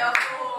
y'all.